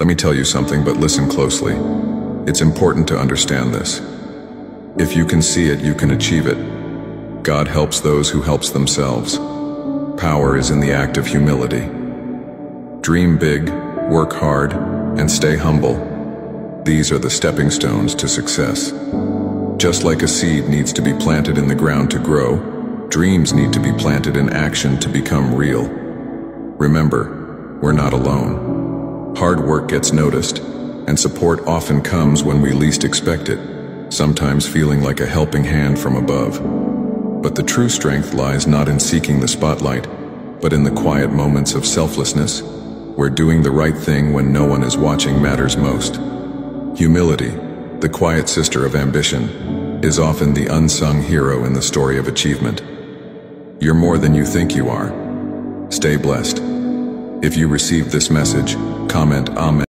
Let me tell you something, but listen closely. It's important to understand this. If you can see it, you can achieve it. God helps those who helps themselves. Power is in the act of humility. Dream big, work hard, and stay humble. These are the stepping stones to success. Just like a seed needs to be planted in the ground to grow, dreams need to be planted in action to become real. Remember, we're not alone. Hard work gets noticed, and support often comes when we least expect it, sometimes feeling like a helping hand from above. But the true strength lies not in seeking the spotlight, but in the quiet moments of selflessness, where doing the right thing when no one is watching matters most. Humility, the quiet sister of ambition, is often the unsung hero in the story of achievement. You're more than you think you are. Stay blessed. If you received this message, comment Amen.